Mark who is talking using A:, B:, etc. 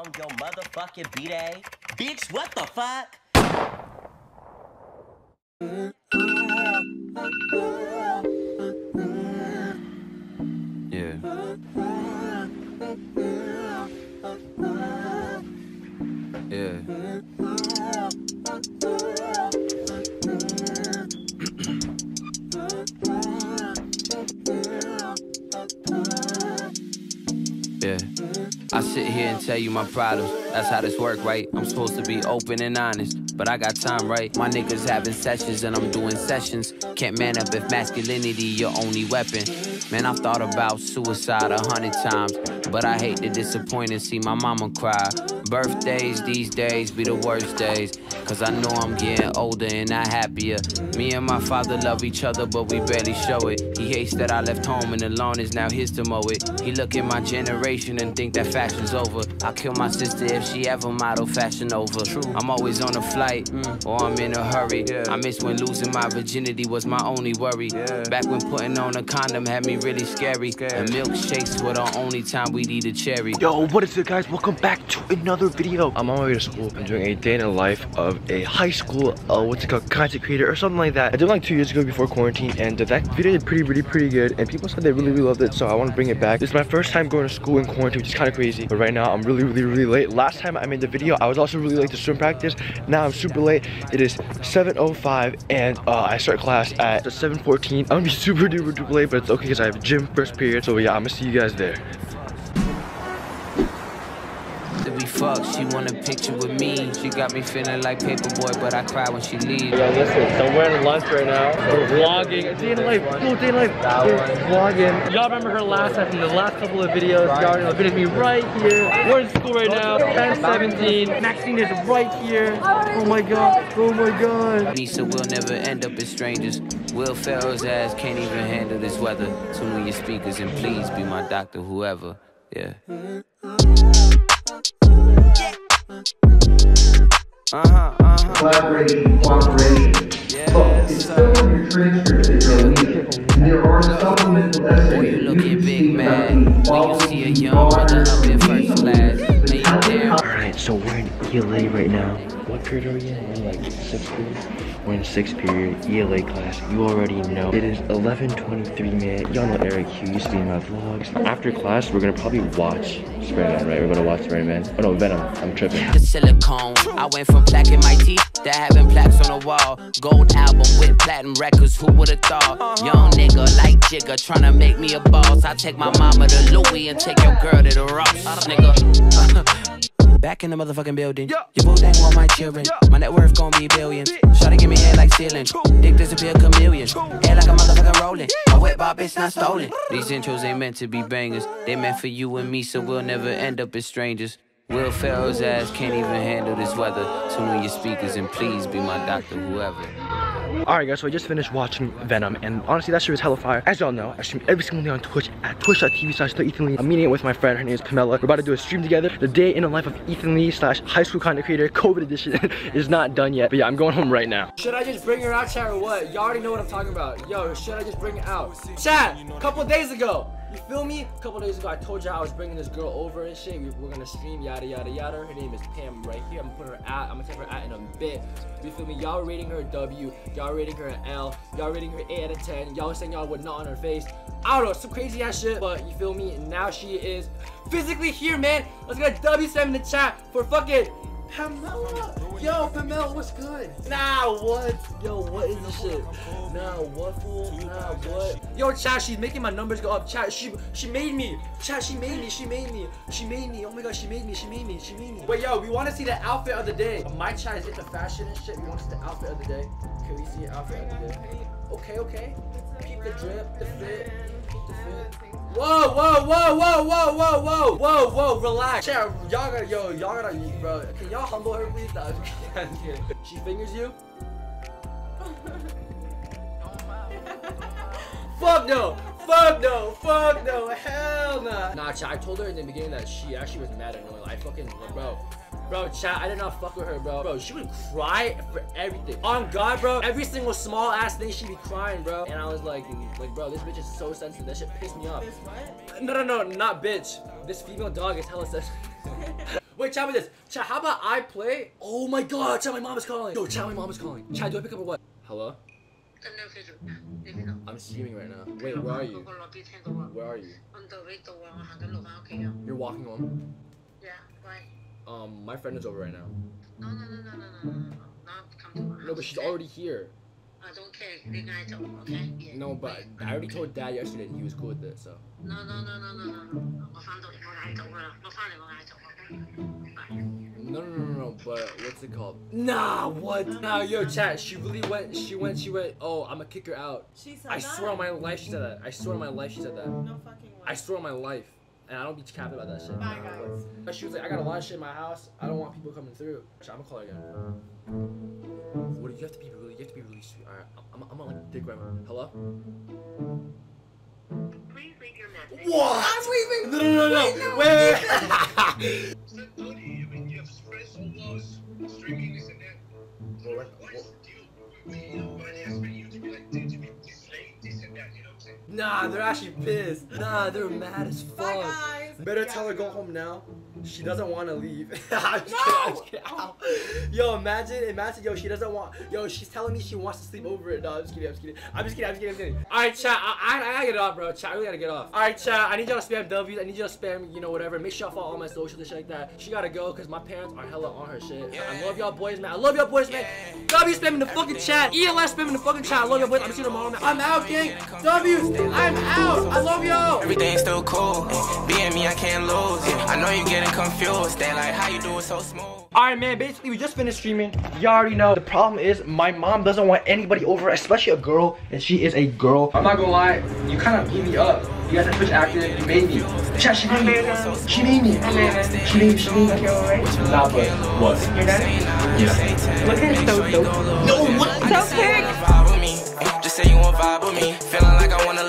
A: on your motherfucking B-Day. Eh? Bitch, what the fuck?
B: Yeah. I sit here and tell you my problems. That's how this work, right? I'm supposed to be open and honest, but I got time, right? My niggas having sessions and I'm doing sessions. Can't man up if masculinity your only weapon. Man, I've thought about suicide a hundred times, but I hate to disappoint and see my mama cry. Birthdays these days be the worst days, cause I know I'm getting older and not happier. Me and my father love each other, but we barely show it. He hates that I left home and the lawn is now his to mow it. He look at my generation and think that fashion's over. I'll kill my sister if she ever model fashion over. True. I'm always on a flight, mm. or I'm in a hurry. I miss when losing my virginity was my only worry. Back when putting on a condom had me really scary. And milkshakes were the only time we'd eat a cherry.
C: Yo, what is it guys? Welcome back to another video. I'm on my way to school. I'm doing a day in the life of a high school, uh, what's it called, content creator or something like that. I did like two years ago before quarantine and uh, that video did pretty, pretty, pretty good. And people said they really, really loved it. So I want to bring it back. This is my first time going to school in quarantine, which is kind of crazy. But right now I'm really, really, really late. Last time I made the video, I was also really late to swim practice. Now I'm super late. It is 7.05 and uh, I start class at 7.14. I'm gonna be super duper duper late, but it's okay because I have gym first period. So yeah, I'm gonna see you guys there.
B: To be fucked, she want a picture with me. She got me feeling like paperboy, but I cry when she leaves.
C: Yo, listen, so we're in lunch right now. We're vlogging. Day in life. Cool day in life. We're vlogging. Y'all remember her last time from the last couple of videos. Y'all know videos me right here. We're in school right now. 10, 17. Maxine is right here. Oh my god. Oh my god.
B: Me, so we'll never end up as strangers. Will Ferrell's ass can't even handle this weather. Tune in your speakers and please be my doctor, whoever. Yeah.
D: Uh-huh, Look, it's still in your transcript that you're there are supplemental essays.
B: You
D: look
B: Big Man, when you see a young brother up in first class
C: so we're in ELA right now. What period are we in? We're in like sixth period. We're in sixth period, ELA class. You already know. It is 11:23, man. Y'all know Eric Hugh used to be in my vlogs. After class, we're gonna probably watch Spider-Man, right? We're gonna watch Spider-Man. Oh no, Venom. I'm tripping.
B: the silicone. I went from plaque in my teeth to having plaques on the wall. Gold album with platinum records, who would've thought? Young nigga like Jigga tryna make me a boss. I take my mama to Louis and take your girl to the Ross, nigga. Back in the motherfucking building. Your boo dang want my children. My net worth gon' be billions. Shawty give me head like ceiling. Dick disappear chameleon. Head like a motherfucking rolling. My wet bar bitch not stolen. These intros ain't meant to be bangers. They meant for you and me, so we'll never end up as strangers. Will Ferrell's ass can't even handle this weather. Tune in your speakers and please be my doctor, whoever.
C: Alright guys, so I just finished watching Venom and honestly that shit was hella fire. As y'all know, I stream every single day on Twitch at twitch.tv slash Ethan Lee. I'm meeting it with my friend, her name is Pamela. We're about to do a stream together. The day in the life of Ethan Lee slash high school content creator, COVID edition is not done yet. But yeah, I'm going home right now.
E: Should I just bring her out, chat, or what? Y'all already know what I'm talking about. Yo, should I just bring her out? Chat, a couple days ago. You feel me? A couple days ago, I told you I was bringing this girl over and shit. We, we're gonna stream, yada, yada, yada. Her name is Pam right here. I'm gonna put her at, I'm gonna type her at in a bit. You feel me? Y'all rating her a W. Y'all rating her an L. Y'all rating her 8 out of 10. Y'all saying y'all would not on her face. I don't know, some crazy ass shit. But you feel me? Now she is physically here, man. Let's get a W7 in the chat for fucking Pamela! Yo, Pamela, what's good? Nah, what? Yo, what is this shit? Nah, what fool? Nah, what? Yo, chat, she's making my numbers go up. Chat, she she made me. Chat, she made me. She made me. She made me. Oh my god, she made me. She made me. She made me. Wait, yo, we want to see the outfit of the day. My chat is into fashion and shit. We want to see the outfit of the day. Can we see the outfit of the day? Okay, okay. Keep the drip, the fit. Whoa, whoa, whoa, whoa, whoa, whoa, whoa, whoa, whoa, relax. Y'all gotta, yo, y'all gotta, bro, can y'all humble her, please? Nah, I'm kidding. she fingers you? Fuck no! Fuck no! Fuck no! Hell nah! Nah, chat, I told her in the beginning that she actually was mad annoying. I fucking, bro. Bro, chat, I did not fuck with her, bro. Bro, she would cry for everything. On God, bro, every single small ass thing she'd be crying, bro. And I was like, like, bro, this bitch is so sensitive. That shit pissed me off. No, no, no, not bitch. This female dog is hella sensitive. Wait, chat with this. Chat, how about I play? Oh my god, chat, my mom is calling. Yo, chat, my mom is calling. Chat, do I pick up or what? Hello? I'm streaming right now. Wait, where are you? Where are you? You're walking home?
F: Yeah, why?
E: Um, my friend is over right now.
F: No, no, no, no, no, no, no. Not come.
E: No, but she's already here.
F: I don't care. The guy's old, okay? Yeah.
E: No, but I already told Dad yesterday that he was cool with it, so.
F: No, no, no, no, no, no.
E: No, no, no, no, no, but what's it called? Nah, what? Nah, yo, chat, she really went, she went, she went, oh, I'm gonna kick her out.
G: She said
E: I swear on my life she said that. I swear on my life she said that.
G: No fucking way.
E: I swear on my life. And I don't be capping about that shit.
G: Bye, guys.
E: But She was like, I got a lot of shit in my house. I don't want people coming through. Actually, I'm gonna call her again. What do you have to be really? You have to be really sweet. Alright, I'm, I'm, I'm gonna like dick right now. Hello?
F: Please leave your message.
E: What? I'm leaving. No, no, no, no. Wait, wait, wait. Nah, they're actually pissed. Nah, they're mad as
G: Bye,
E: fuck.
G: guys.
E: Better
G: Yeah.
E: tell her go home now. She doesn't want to leave. I'm just kidding, I'm kidding. Yo, imagine, imagine, yo, she doesn't want. Yo, she's telling me she wants to sleep over it. No, I'm just kidding. I'm just kidding. I'm just kidding. I'm just kidding. I'm just kidding. All right, chat. I, I, I gotta get off, bro. Chat, I really gotta get off. All right, chat. I need y'all to spam W's. I need y'all to spam, you know, whatever. Make sure y'all follow all my socials and shit like that. She gotta go because my parents are hella on her shit. I love y'all boys, man. I love y'all boys, man. W spamming the fucking chat. ELS spamming the fucking chat. I love y'all boys. I'm see you tomorrow, man. I'm out, gang. W, I'm out. I love y'all.
H: Everything's still cool. Being me, I can't lose. I know you getting confused. They like how you do it so smooth.
C: Alright man, basically we just finished streaming. You already know. The problem is my mom doesn't want anybody over, especially a girl, and she is a girl. I'm not gonna lie, you kind of beat me up. You guys are Twitch active, you made me. Chat, she made me. She made me. She made me, she made me. Nah, but what?
H: You're done?
C: Yeah.
G: Look at so dope.
C: No, what?
G: So pig.
H: Vibe with me. Eh, Just say you want vibe with me. Feeling like I won a